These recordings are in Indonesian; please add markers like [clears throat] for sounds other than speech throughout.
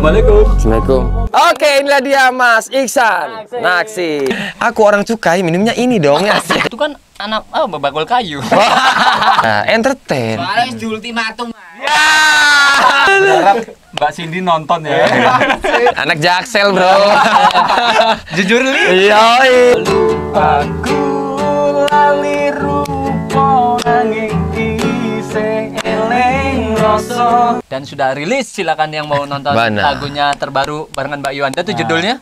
Assalamualaikum. Assalamualaikum. Oke, inilah dia Mas Iksan. Naksi. Aku orang cukai, minumnya ini dong ya. [laughs] Itu kan anak oh bakul kayu. [laughs] Nah, entertain. Harus di ultimatum. Berharap Mbak Cindy nonton ya. [laughs] Anak Jaksel, Bro. Jujur li. Iya. Aku lali rasa. Dan sudah rilis silakan yang mau nonton Mana? lagunya terbaru barengan Mbak Yuanda itu judulnya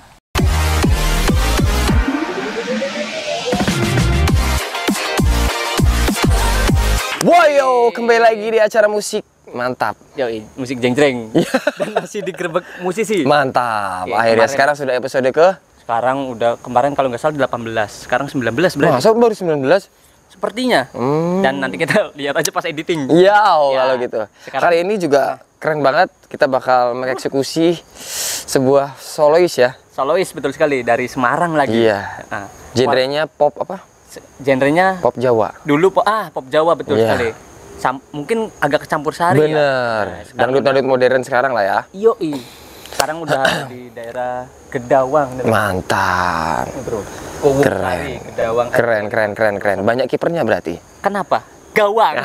Woyo, kembali lagi di acara musik. Mantap. Yoi, musik jeng-jeng. [laughs] Dan masih digerebek musisi. Mantap. Oke, Akhirnya kemarin- sekarang sudah episode ke Sekarang udah kemarin kalau nggak salah 18, sekarang 19 berarti. Masa baru 19? Sepertinya. Hmm. Dan nanti kita [laughs] lihat aja pas editing. Iya, oh, Ya, kalau gitu. sekarang- Kali ini juga keren banget. Kita bakal mengeksekusi sebuah solois ya. Solois betul sekali dari Semarang lagi. Iya. Nah, Genrenya pop apa? genrenya Pop Jawa. dulu po ah pop Jawa betul Iya. sekali. Sam- mungkin agak kecampur sari ya. Bener. Nah, Dangdut-dangdut modern sekarang lah ya. Yoi. Sekarang udah di daerah Gedawang, Mantap. Bro. Keren. Gedawang. Keren, keren, keren, keren. Banyak kipernya berarti. Kenapa? Gawang.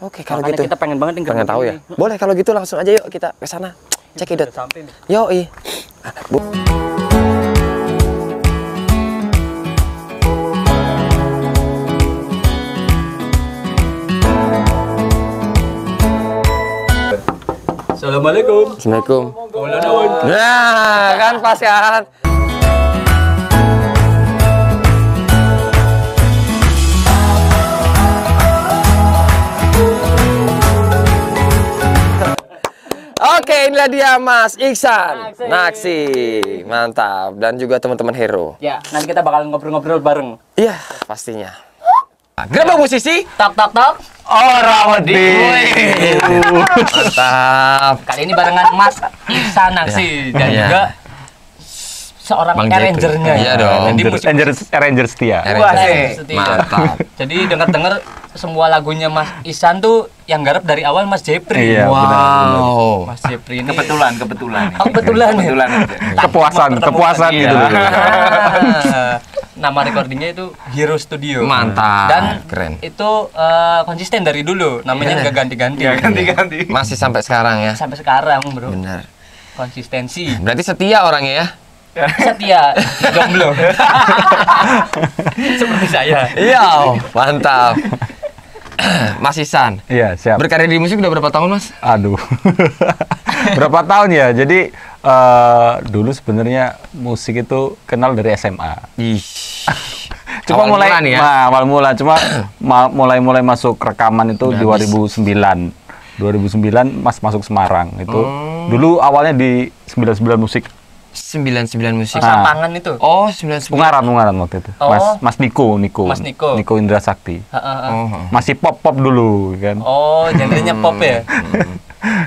Oke, kalau Makanya gitu. kita pengen banget nih Pengen tahu ya? ini. Boleh kalau gitu langsung aja yuk kita ke sana. Cek idut. Udah sampai nih. Yoi. Bu. Assalamualaikum. Assalamualaikum. Nah, kan pas kan. Oke, inilah dia Mas Iksan. Naksi. Naksi. Mantap. Dan juga teman-teman Hero. Ya, nanti kita bakal ngobrol-ngobrol bareng. Iya, pastinya. Gerbang musisi Tak tak tak. Orang Mantap. Kali ini barengan Mas Ihsan Naksi dan Iya. juga seorang Bang arrangernya. Iya dong. Jadi musik Rangers, Rangers setia. Wah, setia. Mantap. [laughs] Jadi dengar-dengar semua lagunya Mas Ihsan tuh yang garap dari awal Mas Jepri. Iya, benar, Wow. Mas Jepri ini Kebetulan, kebetulan. Oh, kebetulan ya? Kebetulan aja. Kepuasan, kepuasan Iya. gitu loh. [laughs] Ah, Nama recordingnya itu Hero Studio. Mantap. Dan keren. itu eh, konsisten dari dulu. Namanya nggak ganti-ganti. Ganti-ganti. Masih sampai sekarang ya. Sampai sekarang, Bro. Benar. Konsistensi. Berarti setia orangnya ya? Setia jomblo. [laughs] Seperti saya. Iya, mantap. Mas Isan, Iya, siap. berkarir di musik udah berapa tahun mas? Aduh. [laughs] Berapa tahun ya? Jadi eh, dulu sebenarnya musik itu kenal dari SMA. Ih. [laughs] Cuma Awal mulai mula nih ya? Nah, awal mula cuma [clears throat] ma- mulai-mulai masuk rekaman itu Udah habis. 2009. 2009 Mas masuk Semarang itu. Oh. Dulu awalnya di 99 musik. 99 musik. Mas Sampangan itu. Oh, 99. Ungaran, Ungaran waktu itu. Oh. Mas Mas Niko, Niko. Mas Niko. Niko Indra Sakti. Ha, ha, ha. Oh, Masih pop-pop dulu kan. Oh, genrenya pop ya? [laughs]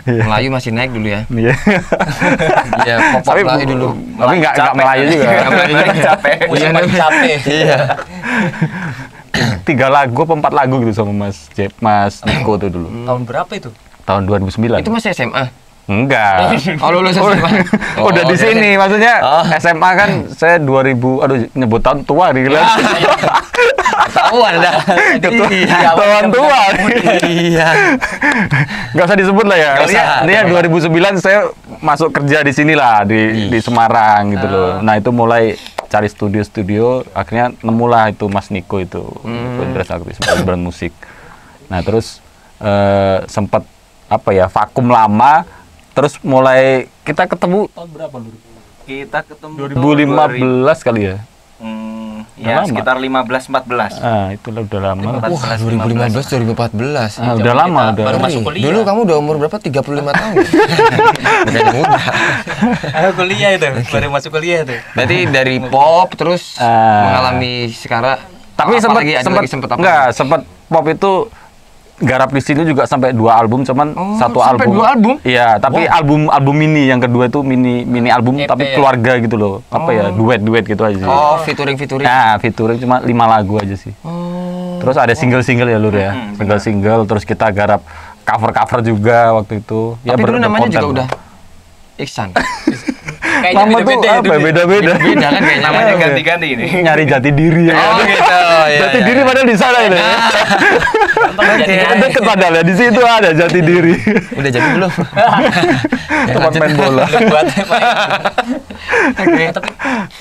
Melayu masih naik dulu ya. Iya. [laughs] Iya, pop tapi Melayu dulu. Tapi nggak nggak Melayu juga. Nggak Melayu. Capek. Musik Iya, capek. Iya. [laughs] Tiga lagu, apa empat lagu gitu sama Mas Jep, Mas Niko tuh dulu. Tahun berapa itu? Tahun 2009. Itu masih SMA. Enggak. Oh, lulus SMA. Oh, [laughs] Udah di oke, sini, oke. maksudnya Oh. SMA kan saya 2000, aduh nyebut tahun tua nih Ya, kan. Tahu Anda. Ketua- Iya. [laughs] [laughs] Tahun tua. Iya. Gak usah disebut lah ya. Artinya 2009 saya masuk kerja di sini lah di di Semarang gitu loh. Ah. Nah itu mulai cari studio-studio, akhirnya nemulah itu Mas Niko itu, Hmm. Niko Indra Sakti sebagai bermusik. Nah terus eh, sempat apa ya vakum lama, terus mulai kita ketemu Tahun berapa dulu? Kita ketemu 2015 kali ya. Hmm, Udah ya lama. sekitar 15 14. Ah itulah udah lama. Wah, 2015 2014. Ah, udah lama udah. baru masuk kuliah. Dulu kamu udah umur berapa? 35 tahun. [laughs] Bukan muda. Aku kuliah itu, baru masuk kuliah itu. Berarti [laughs] dari pop terus Ah. mengalami sekarang Tapi sempat lagi? Sempat lagi sempat apa? enggak sempat pop itu garap di sini juga sampai dua album cuman Oh, satu sampai album dua album? iya tapi album album mini yang kedua itu mini mini album EP tapi ya? keluarga gitu loh apa ya duet duet gitu aja sih Oh, featuring featuring. nah featuring cuma lima lagu aja sih Oh. terus ada single single ya lur ya Hmm, single single terus kita garap cover cover juga waktu itu Tapi dulu namanya juga udah Iksan. [laughs] Kayaknya Nama tuh beda-beda ya apa? ya. Beda-beda. Beda kan kayaknya. Namanya ganti-ganti ini. Nyari jati diri ya. Oh gitu. ya, jati ya. diri padahal di sana ini. Aneh. deket padahal ya di situ ada jati diri. Udah jadi belum? [laughs] Tempat main bola. buat Oke, tapi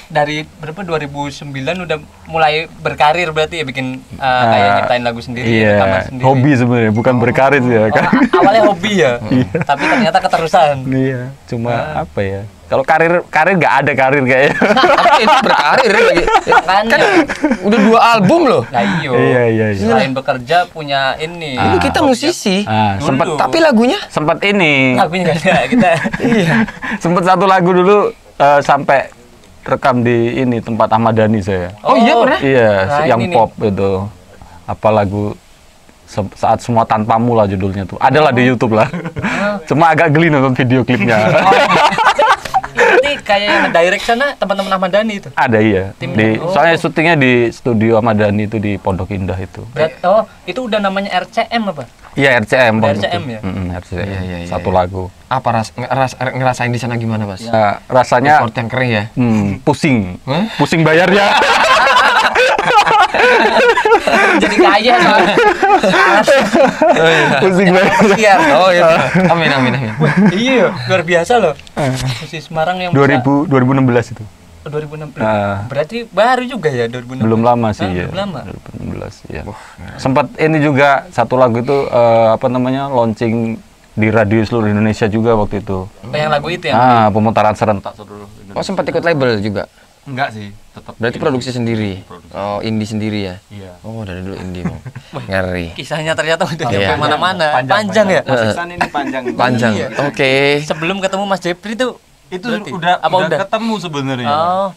dari berapa 2009 udah mulai berkarir berarti ya bikin uh, kayak nyiptain lagu sendiri, rekaman Iya, sendiri. hobi sebenarnya bukan berkarir ya Oh, kan. a- awalnya hobi ya, [laughs] tapi ternyata keterusan. Iya, cuma apa ya? Kalau karir karir nggak ada karir kayaknya. [laughs] Tapi itu berkarir ya lagi. Makanya, Udah dua album loh. nah iyo. Iya, iya, iya. Selain bekerja punya ini. Ini kita musisi. Ah, Dulu. sempat Tapi lagunya sempat ini lagunya nggak ada kita. [laughs] iya. sempat satu lagu dulu eh, sampai rekam di ini tempat Ahmad Dhani saya. Oh, iya pernah? Iya, Nah, yang ini nih. pop itu. Apa lagu Se- saat semua tanpamu lah judulnya tuh. Adalah di YouTube lah. Cuma agak geli nonton video klipnya. [laughs] Kayak yang direct sana teman-teman Ahmad Dhani itu. Ada iya. Tim- Di oh. soalnya syutingnya di studio Ahmad Dhani itu di Pondok Indah itu. Berat, oh, itu udah namanya RCM apa? Iya RCM Bang, RCM itu. ya? Mm-mm, RCM. Iya, iya, iya, Satu iya. lagu. Apa ras, ngeras- ngerasain di sana gimana, Mas? Ya, rasanya Record yang kering ya. hmm, pusing. Hah? Pusing bayarnya. [laughs] Jadi kaya soalnya. pusing bayarnya. Iya. Oh iya. Amin amin amin. Iya, luar biasa loh. Musisi Semarang yang bisa- 2000 2016 itu. Oh, 2016. Ah. Berarti baru juga ya 2016. Belum lama sih Ah, ya. Belum lama. 2016 ya. Sempat ini juga satu lagu itu eh, apa namanya launching di radio seluruh Indonesia juga waktu itu. Oh, yang lagu itu yang Ah, pemutaran serentak seluruh Indonesia. Oh sempat ikut label juga. Enggak sih, tetap. Berarti produksi sendiri. Oh indie sendiri ya. Iya. Oh dari dulu indie mau. [laughs] Ngeri. kisahnya ternyata udah Iya. sampai mana-mana. Panjang, Panjang, ya. Mas Iksan ini panjang. [laughs] Panjang. Iya. Oke. Sebelum ketemu Mas Jepri tuh Itu berarti? udah apa udah, udah? ketemu sebenarnya. Oh,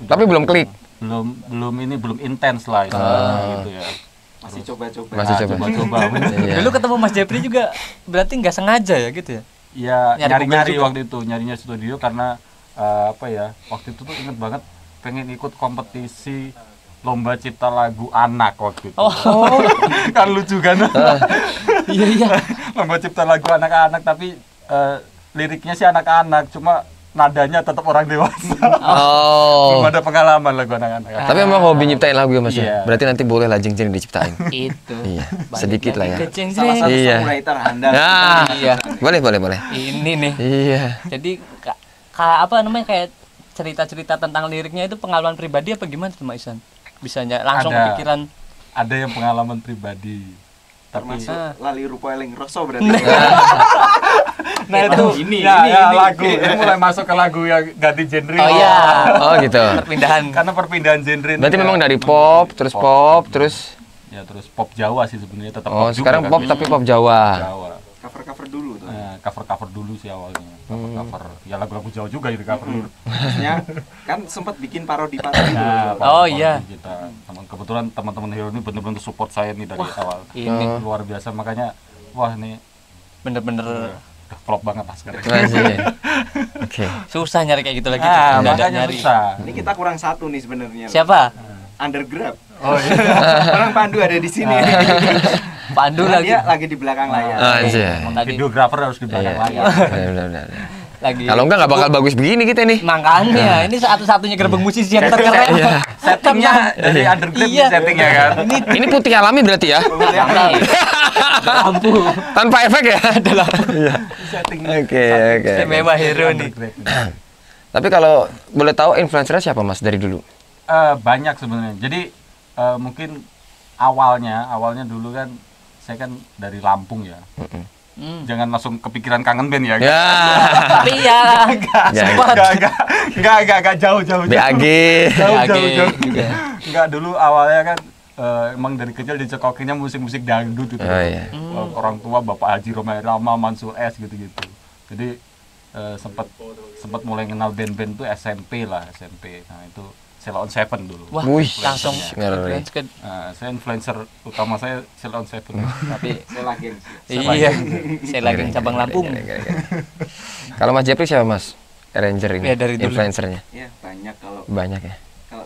Tapi belum klik. Belum belum ini belum intens lah itu Ah. gitu ya. Masih coba-coba. Masih Ah, coba. coba-coba. [laughs] Iya. dulu ketemu Mas Jepri juga berarti nggak sengaja ya gitu ya? Ya Nyari nyari-nyari waktu itu, nyarinya studio karena eh, apa ya? Waktu itu tuh inget banget pengen ikut kompetisi lomba cipta lagu anak waktu itu. Oh, [laughs] kan lucu kan? [laughs] iya iya. [laughs] lomba cipta lagu anak-anak tapi eh, liriknya sih anak-anak, cuma nadanya tetap orang dewasa. Oh. Belum ada pengalaman lagu anak-anak. Tapi emang hobi nyiptain lagu ya Mas ya? Iya. Berarti nanti boleh lah jeng-jeng diciptain. Itu. Iya, sedikit lah ya. Salah satu Iya. terhandal. Nah, Iya. boleh boleh boleh. Ini nih. Iya. Jadi ka, ka- apa namanya kayak cerita-cerita tentang liriknya itu pengalaman pribadi apa gimana tuh Mas Isan? Bisanya langsung Ada. kepikiran. Ada yang pengalaman pribadi. Tapi Termasuk Ah. lali rupa eling rosso berarti. nah [laughs] itu ini, ya, ini, ya, ini. lagu ini mulai masuk ke lagu yang ganti genre. Oh iya. Oh gitu. Perpindahan. Karena perpindahan genre. Berarti ya. memang dari pop, terus pop, terus ya terus pop Jawa sih sebenarnya tetap oh pop juga sekarang kan. pop tapi pop Jawa. Jawa. Cover-cover dulu tuh. Nah, cover-cover dulu sih awalnya. Hmm. Cover-cover. Ya lagu-lagu Jawa juga itu cover dulu. Maksudnya kan sempat bikin parodi-parodi dulu. Nah, Oh, parodi iya. Kita teman kebetulan teman-teman Hero ini benar-benar support saya nih dari awal. Ini Luar biasa makanya wah nih bener-bener udah flop banget pas sekarang. Masih. [laughs] Oke. susah nyari kayak gitu lagi. Ah, tuh. Nggak ada makanya nyari. susah. Ini kita kurang satu nih sebenarnya. Siapa? Undergrab. Oh iya. Orang Pandu ada di sini. [laughs] Pandu Karena lagi. dia lagi di belakang layar. Anjay. Tadi Videografer harus di belakang Iya. layar. Benar, benar, benar. lagi. Kalau enggak nggak bakal bagus begini kita nih. Makanya ini satu-satunya gerbang musisi yang terkeren. Iya. Settingnya dari undergrad Iya. settingnya kan. Ini Ini putih alami berarti ya? lampu. Tanpa efek ya? Setting Oke, oke. Istimewa hero nih. [clears throat] Tapi kalau boleh tahu influencernya siapa Mas dari dulu? Eh, banyak sebenarnya. Jadi eh, mungkin awalnya awalnya dulu kan saya kan dari Lampung ya. Hmm. Jangan langsung kepikiran kangen band ya. Ya. Tapi ya Ya. Enggak, enggak, enggak, enggak, enggak jauh, jauh, jauh. BAG. Jauh, BAG jauh, jauh. juga. Enggak, dulu awalnya kan eh, emang dari kecil dicekokinnya musik-musik dangdut gitu. Oh iya. Eh, Orang tua Bapak Haji Romai Rama, Mansur S gitu-gitu. Jadi eh, sempat sempat mulai kenal band-band tuh SMP lah, SMP. Nah, itu Sheila on Seven dulu. Wah, Wih, langsung ngeri. influence ke Nah, saya influencer utama saya Sheila on Seven. [laughs] tapi Saya lagi. iya. Saya lagi cabang Lampung. Kalau Mas Jeffrey siapa Mas? Arranger ini, Ya, dari dulu. influencernya. Ya banyak kalau Banyak ya.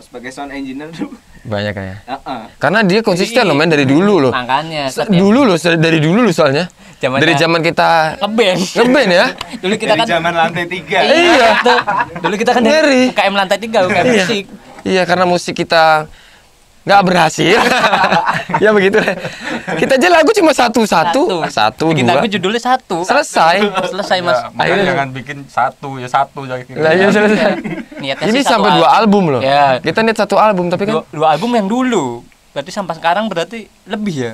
Sebagai sound engineer tuh Banyak ya. Heeh. Karena dia konsisten loh main dari dulu loh. Makanya Dulu loh, dari dulu loh soalnya. Zamannya- Dari zaman kita ngeband. ngeband ya. [laughs] Dulu kita Dari kan zaman lantai tiga Iya. tuh. Dulu kita kan dari UKM lantai 3 UKM Iya. musik. Iya, karena musik kita nggak berhasil. [laughs] ya begitu. Kita aja lagu cuma satu satu, satu, Bikin dua. lagu judulnya satu. Selesai. Selesai, Mas. Ya, Akhirnya- jangan bikin satu ya satu jangan Lah iya selesai. Niatnya Ini satu sampai dua album loh. Ya. Kita niat satu album tapi kan Dua, dua album yang dulu. Berarti sampai sekarang berarti lebih ya?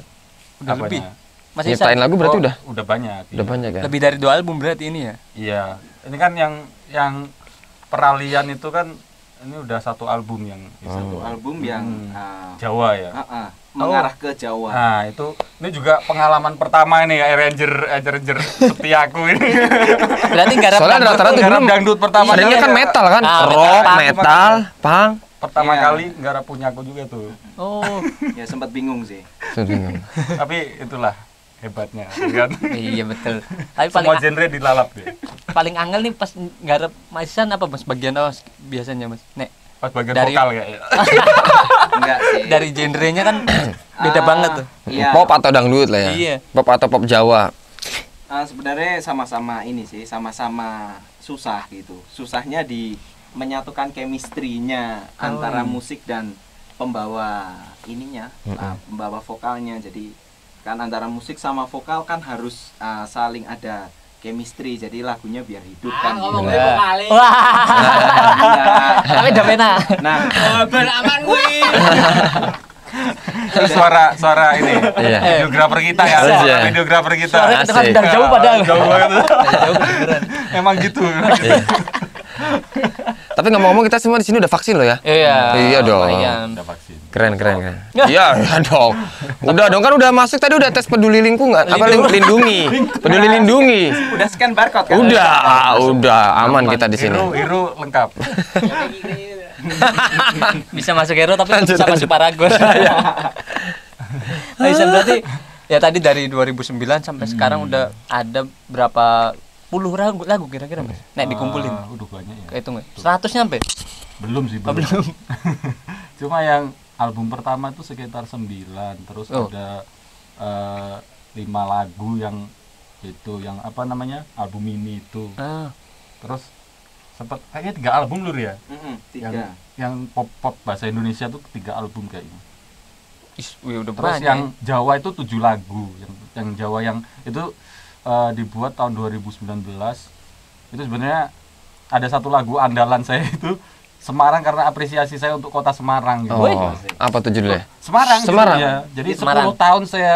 Udah Apanya? lebih. Masih nyiptain sa- lagu berarti Oh, udah udah banyak udah iya. banyak kan. lebih dari dua album berarti ini ya? Iya, ini kan yang yang peralihan itu kan ini udah satu album yang Oh. satu album yang Hmm. ah, Jawa ya. ah, ah, mengarah ke Jawa Nah itu ini juga pengalaman pertama nih Ranger Ranger Ranger setiaku ini. [laughs] Berarti garap Soalnya rata-rata Garap dangdut pertama kali kan ya. metal kan, Ah, metal, rock, punk. metal, punk. Pertama Iya. kali garap punya aku juga tuh. Oh, ya sempat bingung sih. Tapi itulah hebatnya, ya kan? [laughs] iya betul. Tapi paling Semua genre dilalap deh. paling angel nih pas garap Masisan apa Mas bagian apa biasanya Mas? Nek Pas bagian Dari- vokal kayaknya. [laughs] enggak sih dari genrenya kan [coughs] beda Ah, banget tuh. iya. Pop atau dangdut lah ya. Iya. Pop atau pop Jawa. Ah, sebenarnya sama-sama ini sih sama-sama susah gitu susahnya di menyatukan chemistry-nya antara musik dan pembawa ininya ah, pembawa vokalnya jadi kan antara musik sama vokal kan harus ah, saling ada chemistry jadi lagunya biar hidup kan gitu. Wah. Nah, Tapi udah pena. nah Itu suara suara ini. Iya. Videografer kita ya. Iya. Videografer kita. Kedengeran Asik. dari jauh padahal. Jauh banget. Jauh. Emang gitu. Iya. Tapi ngomong-ngomong kita semua di sini udah vaksin loh ya. Iya. Iya dong. Udah vaksin. Keren keren keren. [laughs] Iya iya dong. Udah dong kan udah masuk tadi udah tes peduli lingkungan apa Lindung. lindungi. [laughs] Peduli lindungi. udah scan barcode kan Udah udah aman kita di sini. Hero, hero lengkap. [laughs] bisa masuk hero tapi Lanjut, bisa lanjut. masuk Paragon. Nah, Isan berarti ya tadi dari 2009 sampai sekarang udah ada berapa puluh lagu, lagu kira-kira Mas? Nek dikumpulin. Ah, udah banyak ya. Nggak? 100 nyampe? Belum sih, Oh, belum. belum. Cuma yang album pertama itu sekitar 9, terus Oh. ada eh, lima lagu yang itu yang apa namanya? album ini itu. Ah, Terus sempat kayaknya tiga album lur ya. Mm-mm, tiga Yang yang pop pop bahasa Indonesia tuh tiga album kayaknya. is, wih, udah Terus banyak. yang Jawa itu tujuh lagu, yang yang Jawa yang itu eh, dibuat tahun 2019. Itu sebenarnya ada satu lagu andalan saya [laughs] itu Semarang karena apresiasi saya untuk kota Semarang gitu. Oh, apa tuh judulnya? Semarang, Semarang. judulnya. Jadi Di Semarang. 10 tahun saya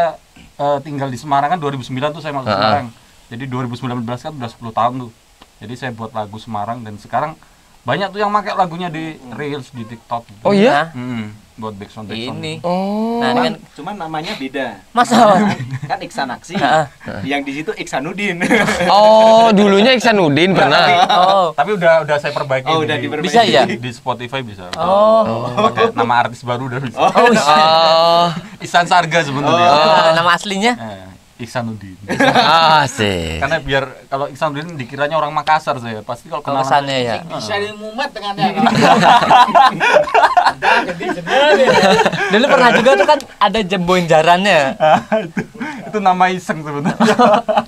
eh, tinggal di Semarang kan 2009 tuh saya masuk Ah, ah. Semarang. Jadi 2019 kan udah 10 tahun tuh. Jadi saya buat lagu Semarang dan sekarang banyak tuh yang pakai lagunya di Reels di TikTok. gitu. Oh iya? Hmm, buat backsound backsound. Ini. Oh. Nah, ini kan cuman namanya beda masa kan Iksan Aksi yang di situ Iksanuddin Oh, dulunya Iksanuddin pernah. Oh. Tapi udah udah saya perbaiki. Oh, di- udah diperbaiki. Bisa ya? Di Spotify bisa. Oh. Pakai nama artis baru udah bisa. Oh. [laughs] Oh, Ihsan Sarga sebenarnya. Nah, nama aslinya? Eh, Ihsanuddin. asik. Karena biar kalau Ihsanuddin dikiranya orang Makassar saya. Pasti kalau kenalan kesannya ya. bisa dimumet dengan ya [laughs] Dulu pernah juga tuh kan ada jemboin jarannya. itu, itu nama iseng sebenarnya.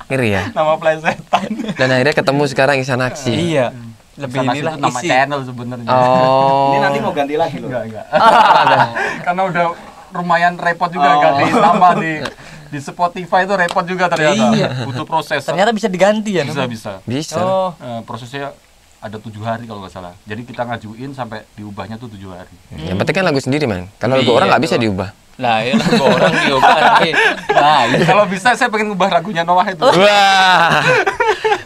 Ngeri ya. nama plesetan. Dan akhirnya ketemu sekarang Iksan Aksi. Iya. Lebih Ihsan Aksi inilah itu nama isi. channel sebenarnya. Oh. ini nanti mau ganti lagi loh Enggak, enggak. Karena udah lumayan repot juga Oh. ganti nama di [laughs] di Spotify itu repot juga ternyata. Iya. Butuh proses. Ternyata bisa diganti ya. bisa bisa. Bisa. Oh. Eh, prosesnya ada tujuh hari kalau nggak salah. Jadi kita ngajuin sampai diubahnya tuh tujuh hari. Yang penting kan lagu sendiri, man. Kalau lagu Iya, orang nggak bisa diubah. Lah, ya lah gua orang diubah. [laughs] Nah, iya. Kalau bisa saya pengen ngubah lagunya Noah itu. Wah.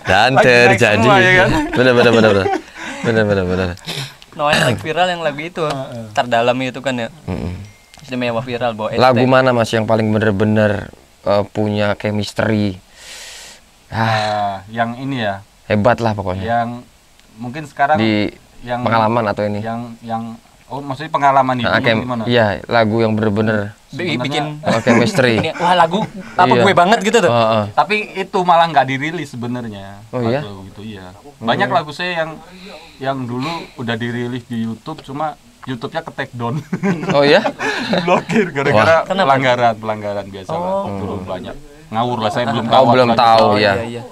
Dan terjadi. ya kan? Benar benar benar benar. Benar benar benar. Noah yang viral yang lagu itu. Terdalam itu kan ya. Istimewa viral bawa Lagu mana Mas yang paling bener-bener eh, punya chemistry? Ah, Nah, yang ini ya, hebat lah pokoknya. yang mungkin sekarang Di yang pengalaman atau ini? yang yang oh maksudnya pengalaman itu Nah, kem- gimana? iya, lagu yang bener-bener Bi- bikin oh, chemistry. [laughs] ini wah lagu apa Iya. gue banget gitu tuh. Heeh. Tapi itu malah nggak dirilis sebenarnya. Oh, iya? Lagu gitu iya. Banyak lagu saya yang yang dulu udah dirilis di YouTube cuma YouTube-nya ke take down. [laughs] Oh ya? [laughs] Blokir gara-gara Kenapa? pelanggaran, pelanggaran biasa lah. Oh. Dulu banyak. Ngawur lah saya belum Oh, tahu. belum apalagi tahu, ya. iya iya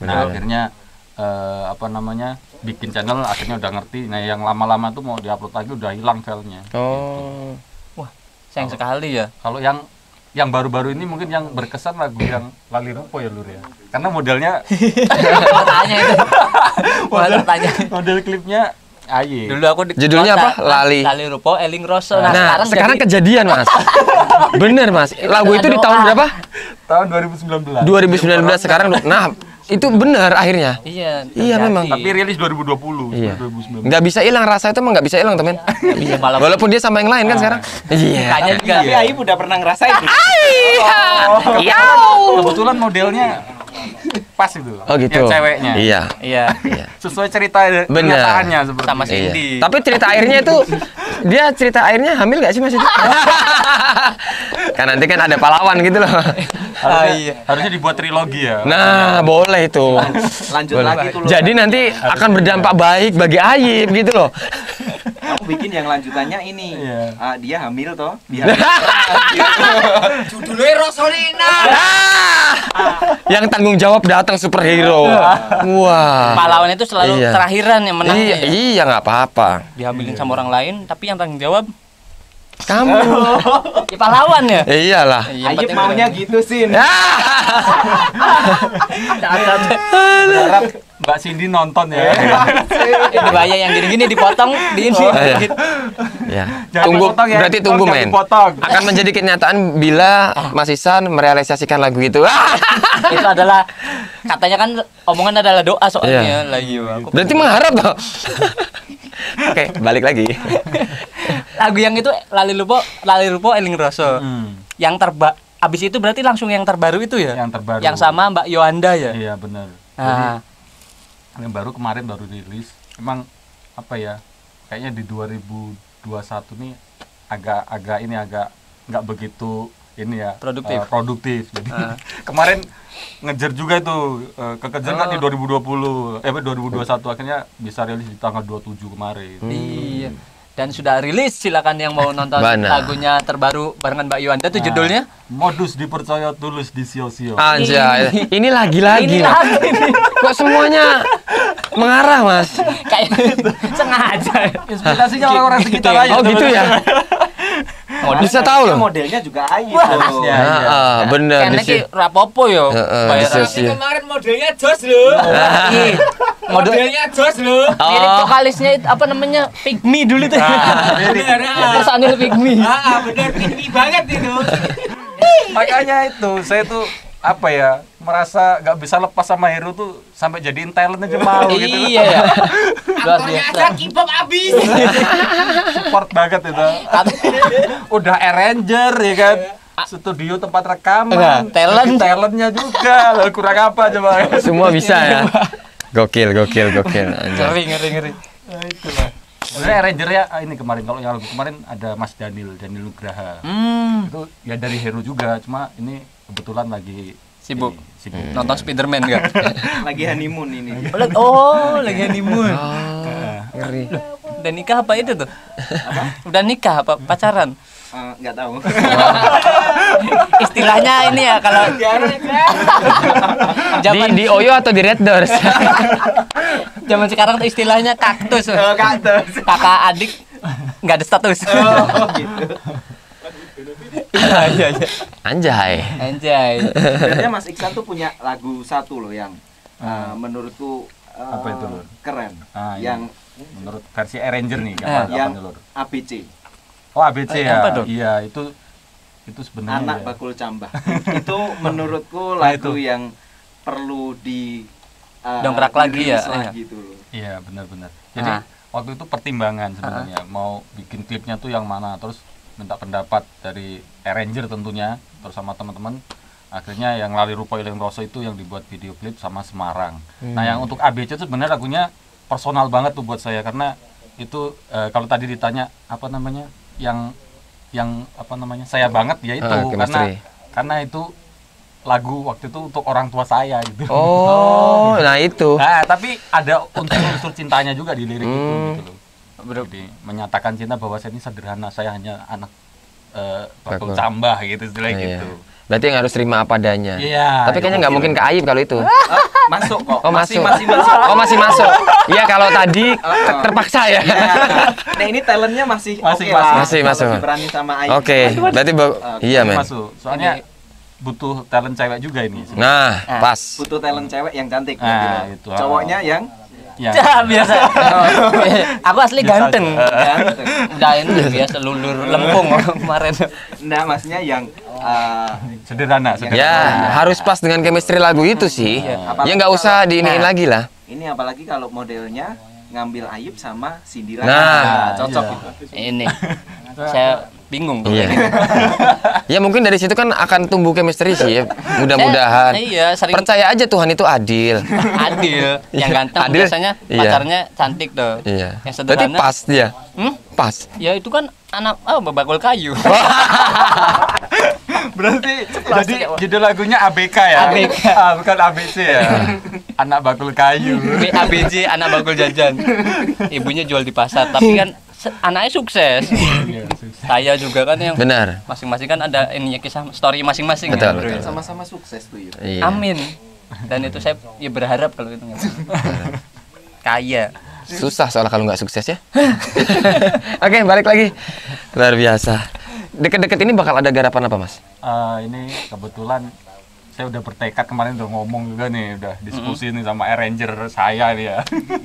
Nah, akhirnya eh, apa namanya? bikin channel akhirnya udah ngerti. Nah, yang lama-lama tuh mau diupload lagi udah hilang filenya. Oh. wah sayang sekali ya Kalau yang yang baru-baru ini mungkin yang berkesan lagu yang Lali Rupo ya Lur ya. Karena modelnya [laughs] tanya itu tanya model klipnya Aye. dulu aku di Judulnya kota, apa? Lali. Lali Rupo Eling Rosso nah, Nah, sekarang, sekarang jadi- kejadian, Mas. Bener, Mas. Lagu itu di tahun Doa. berapa? Tahun 2019. 2019 sekarang. Nah, itu bener akhirnya. iya Iya, memang. Tapi rilis 2020, Iya. 2019. Nggak bisa hilang rasa itu emang nggak bisa hilang, temen. Iya, walaupun Walaupun dia sama yang lain kan sekarang. Iya. mukanya juga Tapi Aib udah pernah ngerasain. Iya. Kebetulan modelnya pas itu. Oh gitu. Yang ceweknya. Iya. iya Iya. [laughs] Sesuai cerita kenyataannya seperti Sama Iya. Cindy. Tapi cerita airnya itu dia cerita airnya hamil gak sih Mas itu? [laughs] kan nanti kan ada pahlawan gitu loh. ah, iya Harusnya dibuat trilogi ya. Nah, boleh itu. Lanjut Boleh. lagi tuh. Jadi nanti akan berdampak baik bagi Ayib gitu loh. Aku bikin yang lanjutannya ini. Iya. Ah, dia hamil toh. Dia [laughs] judulnya Rosolina Ah! Yang tanggung jawab datang superhero. Wah. pahlawan itu selalu Iya. terakhiran yang menang Iya, iya nggak apa-apa. diambilin sama orang lain tapi yang tanggung jawab Kamu. ya pahlawan ya Eh, iyalah. Iya, penting maunya gitu sih. Ah! Berharap Mbak Cindy nonton ya. ini bahaya yang gini-gini dipotong di ini iya. Ya. Jangan Tunggu, ya, berarti tunggu men. Akan menjadi kenyataan bila Mas Isan merealisasikan lagu itu. [laughs] Itu adalah katanya kan omongan adalah doa soalnya Iya. lagi aku Berarti mengharap toh. Oke, balik lagi. lagu yang itu Lali Lupo Lali Lupo Eling Rosso Hmm, yang terba abis itu berarti langsung yang terbaru itu ya Yang terbaru. yang sama Mbak Yohanda ya Iya benar. nah Jadi yang baru kemarin baru rilis. Emang apa ya? Kayaknya di 2021 nih agak agak ini agak nggak begitu ini ya Produktif. eh, produktif. Jadi Ah. [laughs] kemarin ngejar juga itu eh, kekejar kan di Oh. 2020 eh 2021 akhirnya bisa rilis di tanggal 27 kemarin. iya dan sudah rilis silakan yang mau nonton lagunya terbaru barengan Mbak Yohanda tuh judulnya Modus dipercaya tulus di sio-sio. Anjay, ini lagi-lagi. ini ini Kok semuanya mengarah, Mas? kayak [laughs] sengaja Inspirasinya orang-orang sekitar Gitu ya. aja. Oh, gitu ya. [laughs] Bisa tahu loh. Modelnya juga Ayib. Harusnya. loh. Iya. Ah, ah, bener karena ki rapopo yo Heeh, kemarin modelnya jos loh. Ih, model Modelnya jos loh. mirip Oh. vokalisnya itu apa namanya Pygmy dulu tuh Bener, ah. personil Pygmy Ah, ah, bener tinggi banget itu. Makanya itu saya tuh apa ya merasa nggak bisa lepas sama Hero tuh sampai jadiin talent aja mau gitu. Iya. [laughs] Ya luar biasa. kipok abis. support banget itu. [laughs] Udah arranger ya kan? Studio tempat Enggak, rekaman talent. lagi talentnya juga. Lah, kurang apa coba Semua bisa ya. Gokil, gokil, gokil. Anjay. ngeri ngeri ngeri. Nah, itulah. Sebenarnya arranger ya ah, ini kemarin kalau yang kemarin ada Mas Daniel Daniel Nugraha. Hmm. Itu ya dari Hero juga cuma ini kebetulan lagi Sibuk. ini, sibuk nonton Spiderman enggak [laughs] Lagi honeymoon ini. oh lagi honeymoon Oh, ngeri. udah nikah apa itu tuh udah nikah apa pacaran Eh, nggak tahu. [laughs] istilahnya ini ya kalau [laughs] Di, zaman di Oyo atau di Red Doors? zaman sekarang tuh istilahnya kaktus Oh, kaktus. kakak adik nggak ada status Oh, gitu. Iya iya iya Anjay. anjay Sebenarnya Mas Iksan tuh punya lagu satu loh yang eh, menurutku eh, Apa itu, Lur? keren. Ah, iya. yang menurut versi arranger nih Eh, apa, yang apa, Lur? ABC Oh ABC Eh, ya. apa dong? Iya, itu itu sebenarnya anak ya. bakul cambah. [laughs] itu menurutku Nah, lagu itu. yang perlu di eh, Dongkrak lagi ya, iya. lagi tuh loh. Iya, benar-benar. Jadi Ah. waktu itu pertimbangan sebenarnya mau bikin klipnya tuh yang mana, terus minta pendapat dari arranger tentunya, terus sama teman-teman. Akhirnya yang Lali Rupo Iling Rosso itu yang dibuat video klip sama Semarang. Nah, yang untuk ABC itu sebenarnya lagunya personal banget tuh buat saya karena itu eh, kalau tadi ditanya apa namanya yang yang apa namanya saya banget ya itu Ah, karena karena itu lagu waktu itu untuk orang tua saya gitu. Oh, [laughs] nah itu. Nah, tapi ada unsur-unsur cintanya juga di lirik itu Hmm. gitu loh. Bro. Jadi menyatakan cinta bahwa saya ini sederhana, saya hanya anak eh, bakul Bakul. cambah gitu istilahnya Iya. gitu. Berarti yang harus terima apa adanya. Iya, Tapi kayaknya nggak mungkin ke Aib kalau itu. masuk kok Oh masih masuk. masih masuk Oh masih masuk. Iya kalau tadi ke- terpaksa ya. nah ini talentnya masih Masih, oke lah. masih. Masih, Kalau masih. berani sama Ayu Oke, berarti ba- iya men. Masuk. Soalnya butuh talent cewek juga ini. Nah, pas. butuh talent cewek yang cantik Ah, gitu. itu. cowoknya yang Ya. Ya, biasa. [laughs] aku asli Biasa ganteng. ganteng. [laughs] Udah ini biasa lulur lempung [laughs] kemarin. nah maksudnya yang eh, Sederhana, sederhana. Ya, harus pas dengan chemistry lagu itu sih. Apalagi Ya nggak usah diiniin Nah. lagi lah. ini apalagi kalau modelnya ngambil Ayub sama Cindy lagi Nah. cocok Iya. gitu Ini [laughs] saya bingung. Iya. ya mungkin dari situ kan akan tumbuh chemistry sih ya. Mudah-mudahan. Saya- iya, sering- Percaya aja Tuhan itu adil. Adil, [laughs] yang Iya, ganteng adil. biasanya Iya. pacarnya cantik tuh. Iya. Yang Berarti sederhana. pas dia. Hmm? Pas. Ya itu kan anak oh bakul kayu. [laughs] [laughs] Berarti jadi judul lagunya ABK ya? ABK. [laughs] Ah, bukan ABC ya. [laughs] Anak bakul kayu. ABJ anak bakul jajan. Ibunya jual di pasar, tapi kan anaknya sukses. Iya, sukses. Saya juga kan yang Benar. masing-masing kan ada ininya kisah story masing-masing Betul, ya, betul. ya. sama-sama sukses tuh. Iya. Amin. Dan itu saya ya berharap kalau itu nggak- kaya. Susah soalnya kalau nggak sukses ya. Oke, balik lagi. Luar biasa. Deket-deket ini bakal ada garapan apa, Mas? Ah, ini kebetulan saya udah bertekad kemarin udah ngomong juga nih, udah diskusi nih sama arranger saya nih ya.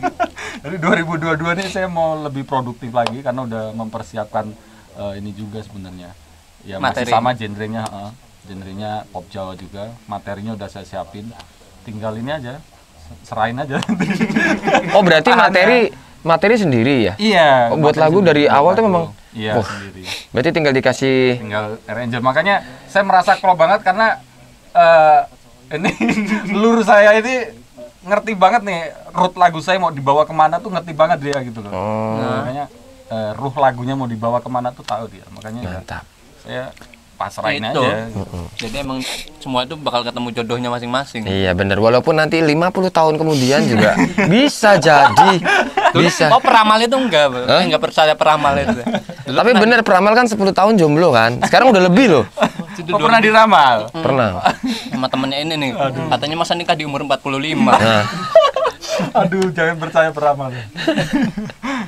[laughs] Jadi 2022 nih saya mau lebih produktif lagi karena udah mempersiapkan eh, ini juga sebenarnya. Ya masih Materi. sama genrenya, heeh. genrenya pop Jawa juga. Materinya udah saya siapin. Tinggal ini aja, serain aja. Oh, berarti [laughs] materi materi sendiri ya? iya. Oh, buat lagu dari awal tuh memang- Iya Wah. sendiri. Berarti tinggal dikasih tinggal arranger makanya saya merasa klop banget karena eh ini [laughs] lur saya ini ngerti banget nih root lagu saya mau dibawa ke mana tuh ngerti banget dia gitu loh Oh. makanya eh, ruh lagunya mau dibawa ke mana tuh tahu dia makanya ya, mantap. saya pasrahin Itu. aja Jadi emang semua itu bakal ketemu jodohnya masing-masing. Iya bener, walaupun nanti 50 tahun kemudian juga [laughs] bisa jadi Bisa Oh peramal itu enggak? Saya enggak percaya peramal itu. Tapi pernah- bener peramal kan 10 tahun jomblo kan Sekarang udah lebih loh [laughs] dulu. pernah diramal? Pernah. Sama temennya ini nih. Katanya masa nikah di umur 45. Nah. Aduh jangan percaya peramal.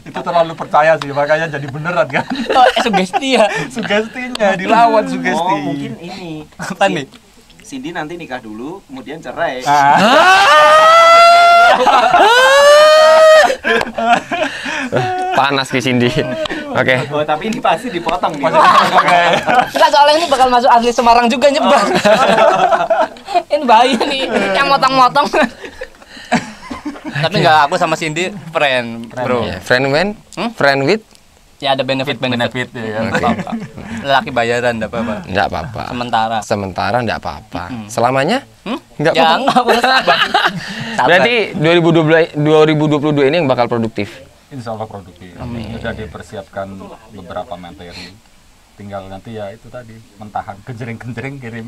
Itu terlalu percaya sih makanya jadi beneran kan. Oh, eh, sugesti ya. sugestinya dilawan sugesti. oh mungkin ini. Apa nih? Cindy nanti nikah dulu kemudian cerai. Ah, [laughs] Panas Ki Cindy Oke oh tapi ini pasti dipotong nih Enggak soalnya ini bakal masuk asli Semarang juga nyebar. [laughs] ini bahaya nih yang motong-motong. Tapi enggak aku sama Cindy friend, bro. Iya, Friend when? Hmm? Friend with? Ya ada benefit benefit. benefit ya Oke. Lelaki bayaran enggak apa-apa. Enggak apa-apa Sementara. Sementara enggak apa-apa Selamanya? Hmm? Enggak ya, apa-apa enggak apa Sabar. Berarti 2022, 2022 ini yang bakal produktif Insya Allah produktif. Sudah dipersiapkan beberapa materi. Tinggal nanti ya itu tadi mentahan genjreng-genjreng kirim.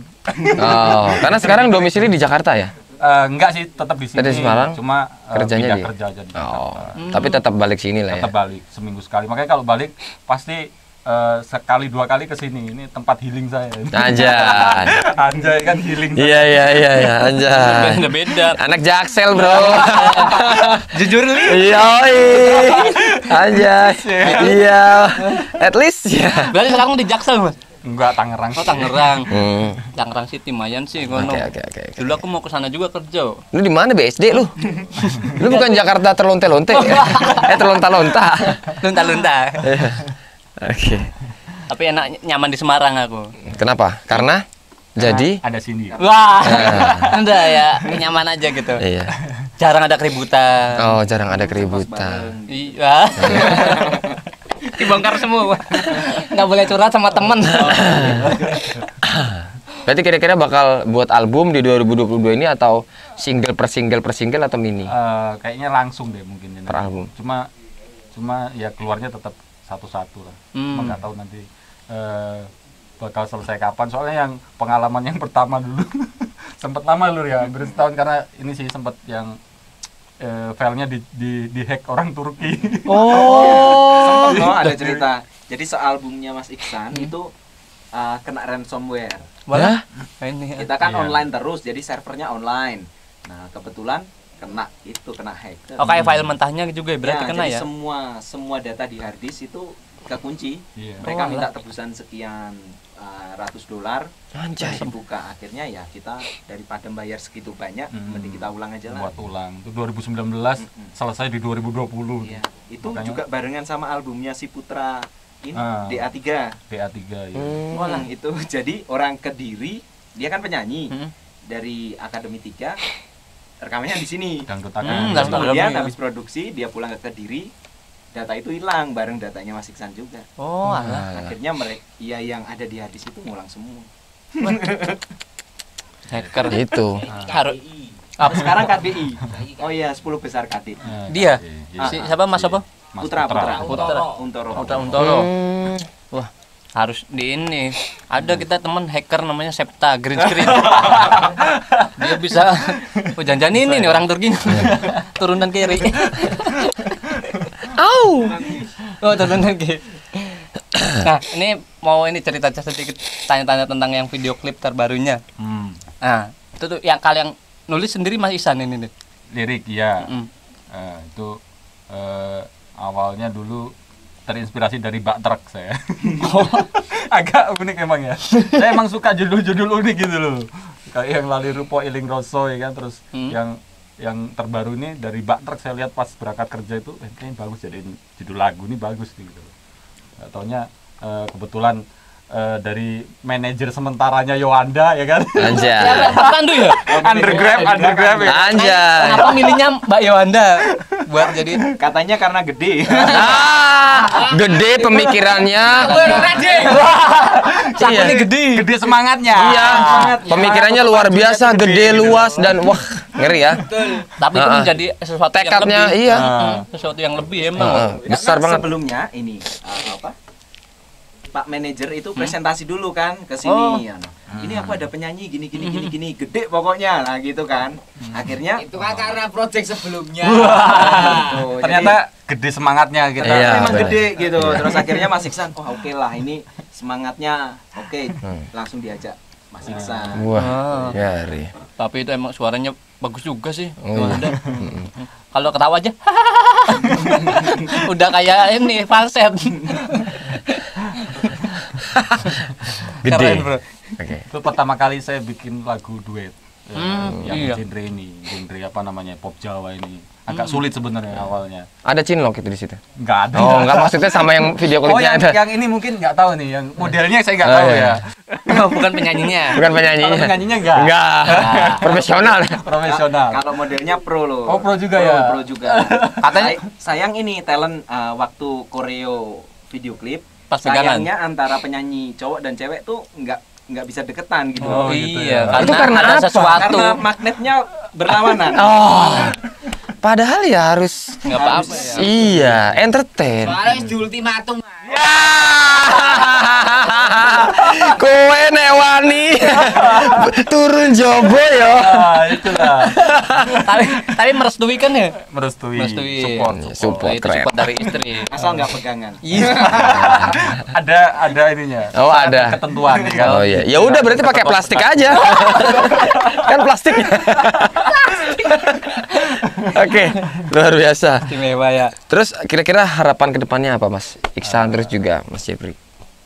Oh, karena sekarang domisili di Jakarta ya? Eh, enggak sih, tetap di sini. Tadi Semarang? Cuma eh, Kerjanya di- kerja aja di Oh, Jakarta. tapi tetap balik sini lah ya. Tetap balik seminggu sekali. Makanya kalau balik pasti eh, sekali dua kali ke sini. Ini tempat healing saya. Anjay. [laughs] Anjay kan healing. Iya iya iya iya anjay. Beda-beda. Anak Jaksel, Bro. [laughs] Jujur li. Iya. Anjay. Iya. At least ya. Berarti sekarang di Jaksel, Mas. Enggak Tangerang. Oh, Tangerang. Hmm. Tangerang City Mayan sih ngono. Oke oke oke. Dulu aku mau ke sana juga kerja. Lu di mana BSD lu? Lu bukan Jakarta terlonte-lonte. [laughs] eh terlonta-lonta. Lunta-lunta. Oke. Tapi enak nyaman di Semarang aku. Kenapa? Karena jadi Ada sini. Wah. [laughs] Enggak ya, nyaman aja gitu. iya. Jarang ada keributan. Oh, jarang ada keributan. Iya. [laughs] Dibongkar semua. Nggak boleh curhat sama temen. Berarti kira-kira bakal buat album di 2022 ini atau single per single per single atau mini? Eh, kayaknya langsung deh mungkin. Per album. Cuma cuma ya keluarnya tetap satu-satu lah. Hmm. Nggak tahu nanti eh, bakal selesai kapan. Soalnya yang pengalaman yang [laughs] pertama dulu sempat lama lur ya, hampir setahun karena ini sih sempat yang eh, filenya di, di, di hack orang Turki. [laughs] Oh. [laughs] Sempet loh ada cerita. Jadi sealbumnya Mas Iksan itu uh, kena ransomware. Malah ini Kita kan Iya. online terus, jadi servernya online. Nah kebetulan kena itu kena hack. Oh kayak file mentahnya juga ya, berarti Ya, kena jadi ya. Semua semua data di hard disk itu kekunci. Iya. Mereka Oh, minta tebusan sekian uh, ratus dolar. Anjay. Dibuka akhirnya ya kita daripada bayar segitu banyak, Hmm. mending kita ulang aja lah. Buat ulang. Itu 2019 Mm-mm. selesai di 2020. Iya, itu Makanya- juga barengan sama albumnya si Putra ini Ah. DA3. BA3 ya. Hmm. Walang itu [laughs] jadi orang Kediri, dia kan penyanyi Hmm. dari Akademi 3 rekamannya di sini. Dangdut Hmm, dangdut Kemudian ya. habis produksi dia pulang ke Kediri, data itu hilang bareng datanya Mas Iksan juga. Oh, alah. Alah. Akhirnya mereka ya yang ada di hadis itu ngulang semua. [laughs] Hacker. Itu. Harus Apa sekarang KDI? Oh iya, 10 besar KDI. Nah, Dia? iya, si siapa Mas apa? Putra, Putra, Putra. Untoro. Udah Untoro. Hmm. Wah, harus di ini. Ada kita teman hacker namanya Septa green screen. [laughs] Dia bisa oh, jangan ini nih orang Turki. [laughs] Turunan kiri. [laughs] Au. Oh, turunan kiri. Nah, ini mau ini cerita sedikit tanya-tanya tentang yang video klip terbarunya. Hmm. Nah, itu tuh yang kalian nulis sendiri Mas Isan ini nih. Lirik ya. Mm. Eh, itu eh, awalnya dulu terinspirasi dari bak truk saya. [laughs] [laughs] Agak unik emang ya. saya emang suka judul-judul unik gitu loh. Kayak yang Lali Rupo Iling Roso ya kan terus Hmm. yang yang terbaru ini dari bak truk saya lihat pas berangkat kerja itu eh, kayaknya bagus jadiin judul lagu ini bagus nih, gitu. Taunya eh, kebetulan eh, dari manajer sementaranya Yoanda ya kan. Anjay. Pandu ya? undergrad, undergrad ya. Anjay. Kenapa milihnya Mbak Yowanda buat jadi Katanya karena gede. Ah, gede pemikirannya. Siapa Iya. nih gede? Gede semangatnya. Iya, pemikirannya luar biasa, gede, luas dan wah, ngeri ya. Tapi itu Ah, ah. menjadi sesuatu yang lebih. iya. Hmm, sesuatu yang lebih emang. Ah, besar Karena banget. Sebelumnya ini uh, apa? Pak manajer itu presentasi dulu kan ke Hmm? Oh. sini. ya. Ini aku ada penyanyi gini gini gini gini gede pokoknya lah gitu kan. Hmm. Akhirnya Itu kan karena project sebelumnya. jadi Ternyata gede semangatnya kita. Iya, memang benar. gede gitu. Terus akhirnya Mas Iksan, oh oke lah ini semangatnya oke. Hmm. Langsung diajak Mas Iksan. Wah, Ah. ngeri. Tapi itu emang suaranya bagus juga sih. Oh, iya. Kalau ketawa aja [laughs] udah kayak ini falset. [laughs] Gede. Keren, bro. Oke. Itu pertama kali saya bikin lagu duet. Ya, Hmm, yang iya. genre ini, genre apa namanya? Pop Jawa ini. Agak sulit sebenarnya awalnya. Ada cinlok itu di situ. Enggak ada. Oh, enggak maksudnya sama yang video Oh, klipnya yang, ada. yang ini mungkin nggak tahu nih, yang modelnya saya nggak Oh, tahu iya. ya. Oh, bukan penyanyinya. [laughs] Bukan Kalau penyanyinya. penyanyinya enggak. Enggak. [laughs] Profesional. Profesional. Kalau modelnya pro loh. Oh, pro juga ya? Pro juga. [laughs] Katanya- Say- sayang ini talent uh, waktu koreo video klip. Pas pegangan. sayangnya antara penyanyi cowok dan cewek tuh nggak nggak bisa deketan gitu. Oh, loh. gitu iya, ya. karena, Itu karena ada apa? sesuatu. Karena magnetnya berlawanan. Oh. [laughs] Padahal ya harus Nggak apa-apa ya. iya, entertain. Soalnya di ultimatum. [laughs] Kowe nek wani [laughs] turun jobo yo. Ah, itulah. [laughs] tapi tapi merestui kan ya? Merestui, Merestui. support, Iya, support. support. Oh, keren. support dari istri. Asal nggak pegangan. Iya. ada ada ininya. Oh, Ada ada. ketentuan ya kan. Oh iya. Ya udah berarti pakai plastik aja. kan plastik. Oke, luar biasa. Istimewa ya. Terus kira-kira harapan ke depannya apa Mas Iksan terus juga Mas Jeffrey?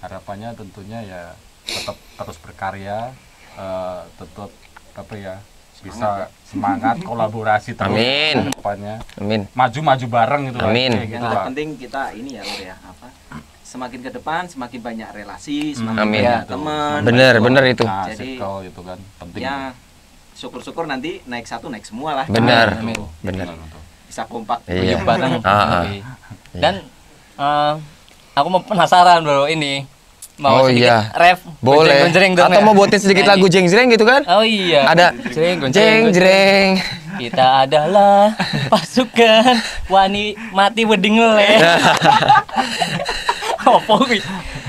Harapannya tentunya ya tetap terus berkarya, eh, tetap apa ya bisa semangat kolaborasi terus Amin. ke depannya. Amin. Maju-maju bareng gitu lah. Amin. Kayak gitu Yang lah. penting kita ini ya Lur ya apa? Semakin ke depan semakin banyak relasi, semakin Amin. banyak teman. Bener, bener itu. Nah, Jadi, circle itu kan penting. Ya syukur-syukur nanti naik satu naik semua lah. Benar. Bener. Bisa kompak. Iya. Bareng. Ah, ah. Oke. Dan eh, aku mau penasaran bro ini. Mau Oh, sedikit iya. ref Boleh. gonjreng Atau ya? mau buatin sedikit lagu jeng-jreng gitu kan? Oh iya. Ada jeng jeng jreng. Kita adalah pasukan wani mati weding le. Oh? [laughs]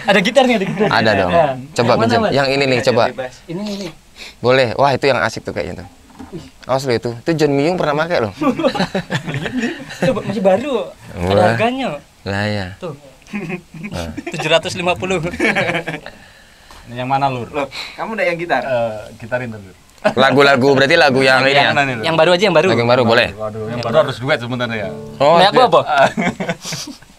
Ada gitar nih, ada gitar. Ada dong. Coba pinjam. Yang ini nih coba. Ini nih. Boleh. Wah, itu yang asik tuh kayaknya tuh. Asli itu. Itu John Myung pernah pakai loh. Itu masih baru. Ada harganya. Lah ya. Tuh. 750. Ini yang mana lur? Loh, kamu udah yang gitar? Eh, gitarin dulu. Lagu-lagu berarti lagu yang ini ya. Yang? Yang baru aja yang baru. Lagu yang baru boleh. Waduh, yang baru harus duet sebenarnya. Oh, Nah, aku iya. apa? [laughs]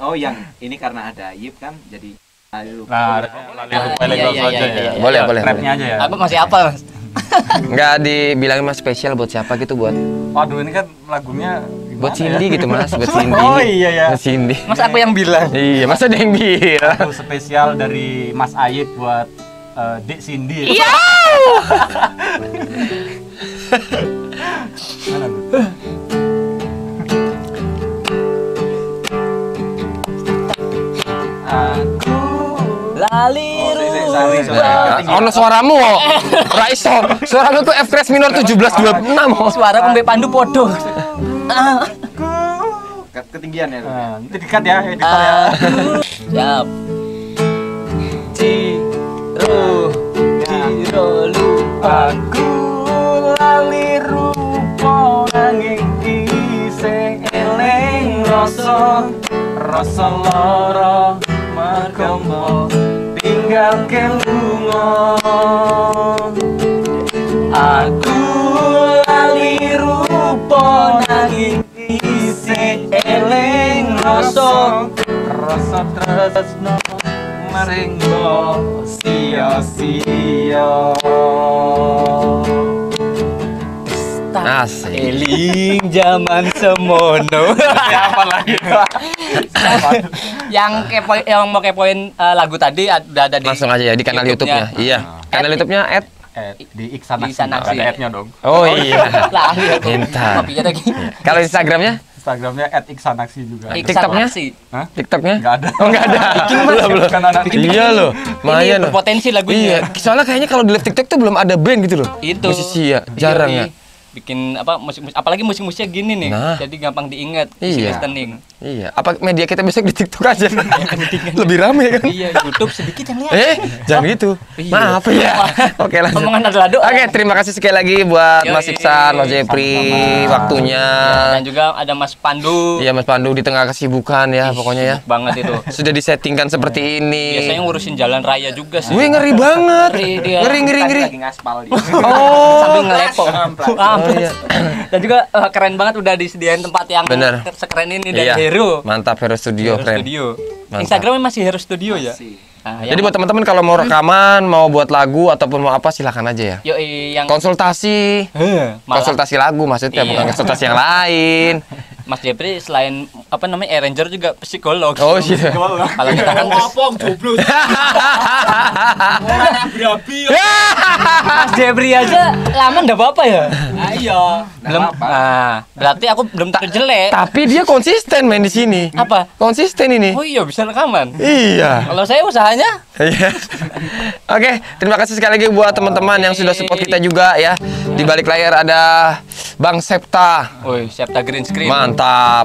Oh, yang ini karena ada Yip kan, jadi ayo. Nah, ya. Boleh, boleh, Rapnya boleh. aja ya. Aku masih apa, Mas? Enggak dibilangin mas spesial buat siapa gitu buat Waduh, ini kan lagunya buat Cindy ya? gitu mas, buat [laughs] Cindy. Oh iya ya. Buat Cindy. Mas aku yang bilang. Iya, masa ada yang bilang? Lagu spesial dari Mas Ayib buat eh, Dek Cindy. Iya. [laughs] Aku Lali ono suaramu kok. Ra iso. Suaramu tuh F crash minor 1726 kok. Suara kembe pandu podo. Ke- ketinggian ya. Lur? Nah, nanti dikat ya, editor ya. Siap. Ciro, Ciro lupa. Aku lali rupa nanging isih eling rasa rasa lara makombo tinggal kelunga Aku lali rupa nanging isih eling rasa rasa tresno maring sia-sia Asik. Eling zaman semono. [laughs] Siapa lagi? yang kepo yang mau kepoin eh, lagu tadi ada ada di Langsung aja ya di kanal YouTube-nya. Iya. Kanal YouTube-nya at Eh, di Iksan Di. Iksan Aksi. Ada ad-nya dong. Oh iya. lah ya. Kopinya lagi. Kalau Instagramnya, Instagramnya @iksan_aksi juga. Iksan TikToknya? Hah? TikToknya? Enggak ada. Oh, enggak ada. Belum, belum. Bukan anak Bikin- Iya loh. Ini Lumayan loh. berpotensi Iya, lagunya. soalnya kayaknya kalau di live TikTok tuh belum ada band gitu loh. Itu. Musisi ya, jarang Yoi. ya. Bikin apa musik, musik- apalagi musik-musiknya gini nih. Nah. Jadi gampang diingat. Iya. Listening. Iya, apa media kita besok di TikTok aja? Lebih rame kan? Iya, YouTube sedikit yang lihat. Eh, jangan gitu. Iya. Maaf ya. [laughs] Oke, lanjut. Omongan adalah doa. Oke, terima kasih sekali lagi buat. Mas Iksan, Mas Jepri, waktunya. Dan juga ada Mas Pandu. Iya, Mas Pandu di tengah kesibukan ya, pokoknya ya. banget itu. [laughs] Sudah disettingkan seperti ini. Biasanya ngurusin jalan raya juga sih. Wih, ngeri banget. Ngeri. Ngeri, ngeri, ngeri. ngaspal dia. Oh. sambil ngelepo. Oh, iya. [laughs] Dan juga eh, keren banget udah disediain tempat yang Bener. sekeren ini dari Iya. Hero. Mantap Hero Studio, Hero keren. Studio. Mantap. Instagramnya masih Hero Studio ya. Masih. Nah, Jadi buat teman-teman kalau mau rekaman, mau buat lagu ataupun mau apa silakan aja ya. yo yang Konsultasi, malah konsultasi lagu maksudnya Iya. bukan konsultasi yang lain. [laughs] Mas Jepri selain apa namanya arranger juga psikolog. Oh iya. Kalau kita kan Ngopong joblus. Ora berabi. Mas Jepri aja lama ndak apa-apa ya? Ayo. Belum. Nah, berarti aku belum terjelek. Tapi dia konsisten main di sini. Apa? Konsisten ini. Oh iya bisa rekaman. Iya. Kalau saya usahanya Iya. [laughs] Oke, terima kasih sekali lagi buat teman-teman yang sudah support kita juga ya. Di balik layar ada Bang Septa. Woi, Septa Green Screen. Mantap,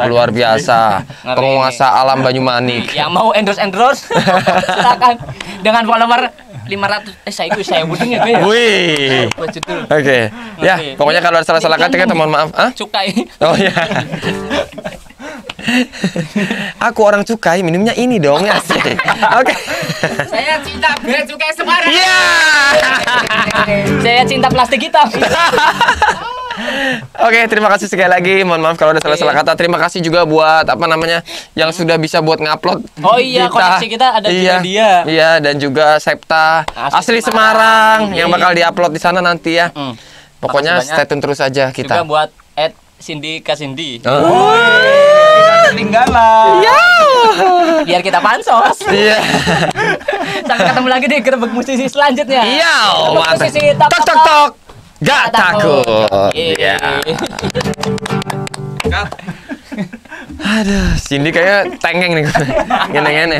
luar biasa. [laughs] Penguasa alam Banyumanik. Yang mau endorse endorse [laughs] silakan dengan follower 500 eh saya itu saya buding ya gue ya. Wih. Oke. Ya, Oke. pokoknya kalau ada salah-salah kata kita mohon maaf. Hah? Cukai. Oh iya. [laughs] Aku orang cukai, minumnya ini dong ya. Oke. Saya cinta bea cukai Semarang. Iya. saya cinta plastik hitam. Oke, terima kasih sekali lagi. Mohon maaf kalau ada salah-salah kata. Terima kasih juga buat apa namanya yang sudah bisa buat ngupload. Oh iya, koneksi kita ada juga iya, dia. Iya, dan juga Septa Asli asli Semarang, Semarang. yang Iya. bakal diupload di sana nanti ya. Hmm. Pokoknya stay tune terus aja Juga kita. buat Ed Cindy Kasindi. Oh. Ketinggalan. Biar kita pansos. Iya. Sampai ketemu lagi di gerbek musisi selanjutnya. Iya, musisi tok Tok tok tok. Gak takut. Iya. Aduh, Cindy kayak tengeng nih. [laughs] Gini-gini.